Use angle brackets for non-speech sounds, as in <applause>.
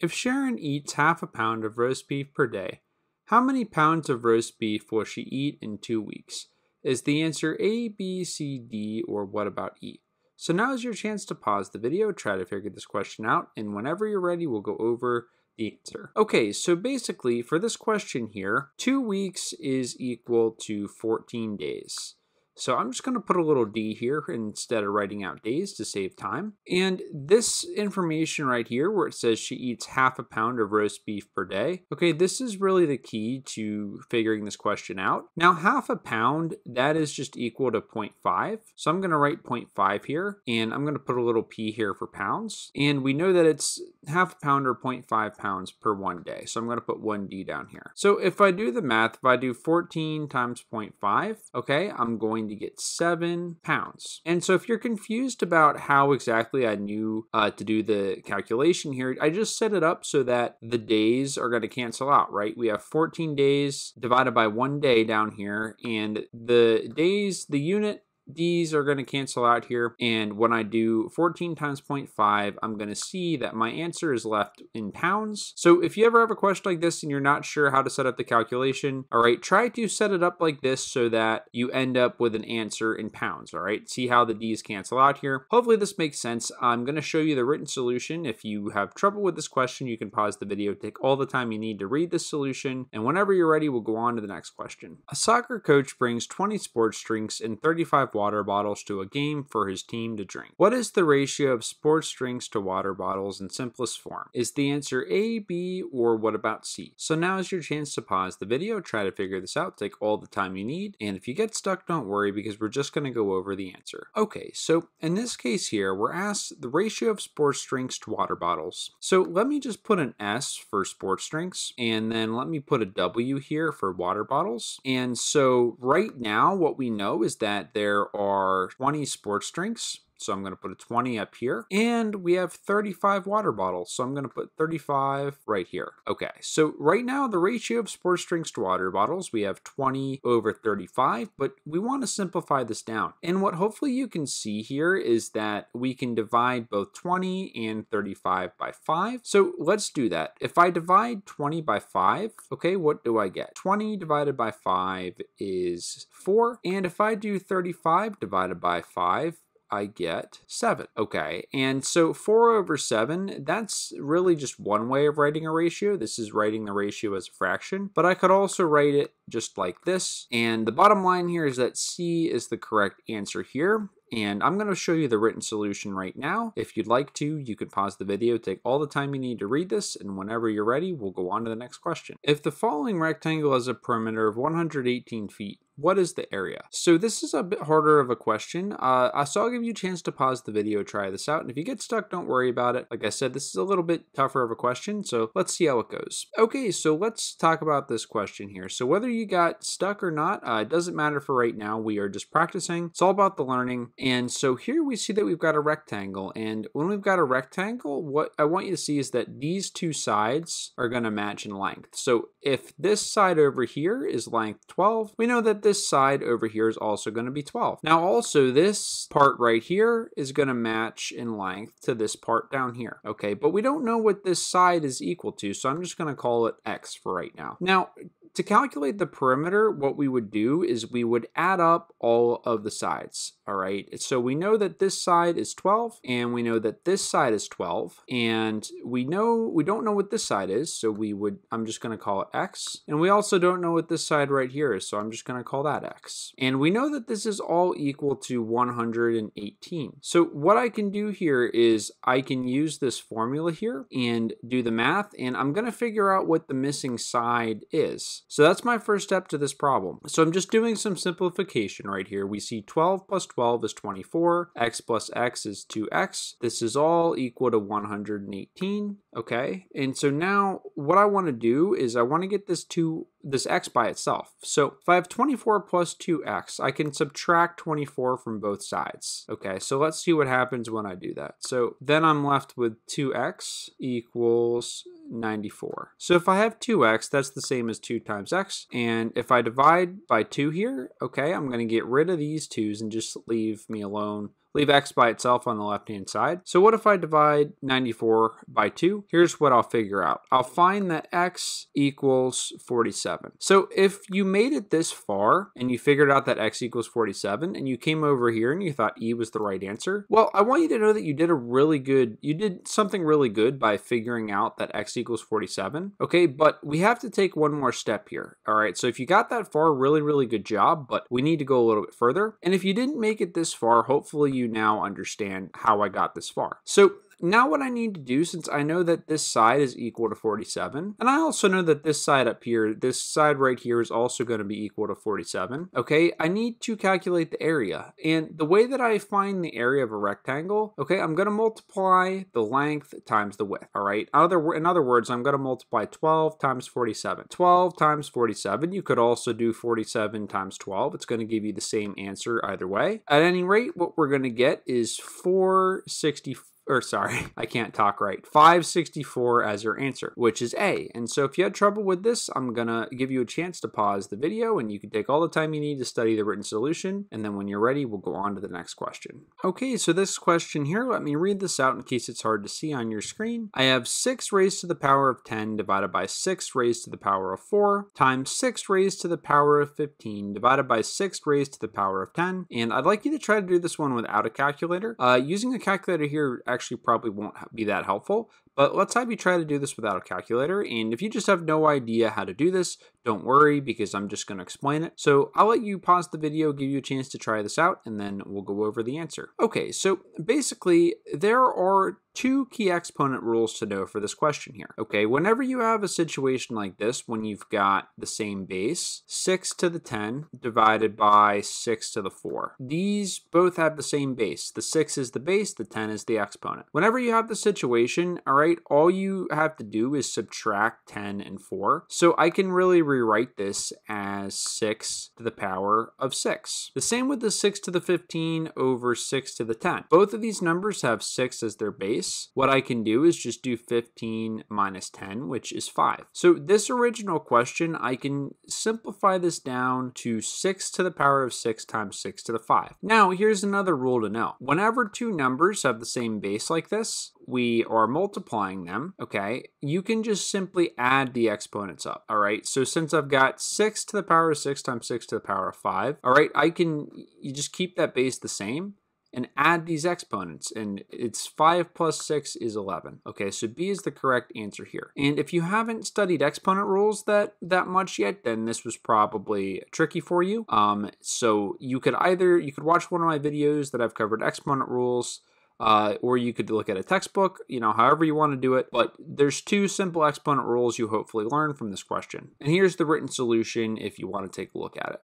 If Sharon eats half a pound of roast beef per day, how many pounds of roast beef will she eat in two weeks? Is the answer A, B, C, D, or what about E? So now is your chance to pause the video, try to figure this question out, and whenever you're ready, we'll go over the answer. Okay, so basically for this question here, two weeks is equal to 14 days. So I'm just going to put a little d here instead of writing out days to save time. And this information right here where it says she eats half a pound of roast beef per day, okay, this is really the key to figuring this question out. Now half a pound, that is just equal to 0.5. So I'm going to write 0.5 here and I'm going to put a little p here for pounds. And we know that it's half a pound or 0.5 pounds per one day. So I'm going to put 1d down here. So if I do the math, if I do 14 times 0.5, okay, I'm going to get seven pounds. And so if you're confused about how exactly I knew uh, to do the calculation here, I just set it up so that the days are going to cancel out, right? We have 14 days divided by one day down here, and the days, the unit these are going to cancel out here. And when I do 14 times 0.5, I'm going to see that my answer is left in pounds. So if you ever have a question like this and you're not sure how to set up the calculation, all right, try to set it up like this so that you end up with an answer in pounds, all right? See how the D's cancel out here. Hopefully this makes sense. I'm going to show you the written solution. If you have trouble with this question, you can pause the video, take all the time you need to read this solution, and whenever you're ready, we'll go on to the next question. A soccer coach brings 20 sports drinks and 35 water bottles to a game for his team to drink. What is the ratio of sports drinks to water bottles in simplest form? Is the answer A, B, or what about C? So now is your chance to pause the video, try to figure this out, take all the time you need, and if you get stuck, don't worry because we're just going to go over the answer. Okay, so in this case here, we're asked the ratio of sports drinks to water bottles. So let me just put an S for sports drinks, and then let me put a W here for water bottles. And so right now, what we know is that there are 20 sports drinks so I'm going to put a 20 up here. And we have 35 water bottles. So I'm going to put 35 right here. Okay, so right now the ratio of sports drinks to water bottles, we have 20 over 35, but we want to simplify this down. And what hopefully you can see here is that we can divide both 20 and 35 by 5. So let's do that. If I divide 20 by 5, okay, what do I get? 20 divided by 5 is 4. And if I do 35 divided by 5, I get 7. Okay, and so 4 over 7, that's really just one way of writing a ratio. This is writing the ratio as a fraction, but I could also write it just like this. And the bottom line here is that C is the correct answer here. And I'm going to show you the written solution right now. If you'd like to, you can pause the video, take all the time you need to read this, and whenever you're ready, we'll go on to the next question. If the following rectangle has a perimeter of 118 feet, what is the area? So this is a bit harder of a question. Uh, so I'll give you a chance to pause the video, try this out. And if you get stuck, don't worry about it. Like I said, this is a little bit tougher of a question. So let's see how it goes. Okay, so let's talk about this question here. So whether you got stuck or not, uh, it doesn't matter for right now. We are just practicing. It's all about the learning. And so here we see that we've got a rectangle. And when we've got a rectangle, what I want you to see is that these two sides are going to match in length. So if this side over here is length 12, we know that this side over here is also going to be 12. Now also this part right here is going to match in length to this part down here. Okay, but we don't know what this side is equal to, so I'm just going to call it x for right now. Now, to calculate the perimeter, what we would do is we would add up all of the sides, all right? So we know that this side is 12, and we know that this side is 12, and we know, we don't know what this side is, so we would, I'm just gonna call it x, and we also don't know what this side right here is, so I'm just gonna call that x. And we know that this is all equal to 118. So what I can do here is I can use this formula here and do the math, and I'm gonna figure out what the missing side is. So that's my first step to this problem. So I'm just doing some simplification right here. We see 12 plus 12 is 24, x plus x is 2x. This is all equal to 118, okay? And so now what I want to do is I want to get this to this x by itself. So if I have 24 plus 2x, I can subtract 24 from both sides. Okay, so let's see what happens when I do that. So then I'm left with 2x equals 94. So if I have 2x, that's the same as 2 times x. And if I divide by 2 here, okay, I'm going to get rid of these 2's and just leave me alone leave x by itself on the left hand side. So what if I divide 94 by 2? Here's what I'll figure out. I'll find that x equals 47. So if you made it this far and you figured out that x equals 47 and you came over here and you thought e was the right answer, well, I want you to know that you did a really good, you did something really good by figuring out that x equals 47. Okay, but we have to take one more step here. All right, so if you got that far, really, really good job, but we need to go a little bit further. And if you didn't make it this far, hopefully you now understand how I got this far. So now what I need to do, since I know that this side is equal to 47, and I also know that this side up here, this side right here is also going to be equal to 47, okay, I need to calculate the area. And the way that I find the area of a rectangle, okay, I'm going to multiply the length times the width, all right? Other, in other words, I'm going to multiply 12 times 47. 12 times 47, you could also do 47 times 12. It's going to give you the same answer either way. At any rate, what we're going to get is 464 or sorry, <laughs> I can't talk right, 564 as your answer, which is A. And so if you had trouble with this, I'm gonna give you a chance to pause the video and you can take all the time you need to study the written solution. And then when you're ready, we'll go on to the next question. Okay, so this question here, let me read this out in case it's hard to see on your screen. I have 6 raised to the power of 10 divided by 6 raised to the power of 4 times 6 raised to the power of 15 divided by 6 raised to the power of 10. And I'd like you to try to do this one without a calculator. Uh, using a calculator here actually actually probably won't be that helpful, but let's have you try to do this without a calculator. And if you just have no idea how to do this, don't worry because I'm just going to explain it. So I'll let you pause the video, give you a chance to try this out, and then we'll go over the answer. Okay, so basically there are two key exponent rules to know for this question here. Okay, whenever you have a situation like this, when you've got the same base, 6 to the 10 divided by 6 to the 4. These both have the same base. The 6 is the base, the 10 is the exponent. Whenever you have the situation, all right, all you have to do is subtract 10 and 4. So I can really rewrite this as 6 to the power of 6. The same with the 6 to the 15 over 6 to the 10. Both of these numbers have 6 as their base. What I can do is just do 15 minus 10, which is 5. So this original question, I can simplify this down to 6 to the power of 6 times 6 to the 5. Now, here's another rule to know. Whenever two numbers have the same base like this, we are multiplying them, okay, you can just simply add the exponents up, all right? So since I've got 6 to the power of 6 times 6 to the power of 5, all right, I can, you just keep that base the same and add these exponents and it's 5 plus 6 is 11 okay? So b is the correct answer here. And if you haven't studied exponent rules that that much yet then this was probably tricky for you. Um so you could either you could watch one of my videos that i've covered exponent rules uh, or you could look at a textbook, you know, however you want to do it. But there's two simple exponent rules you hopefully learn from this question. And here's the written solution if you want to take a look at it.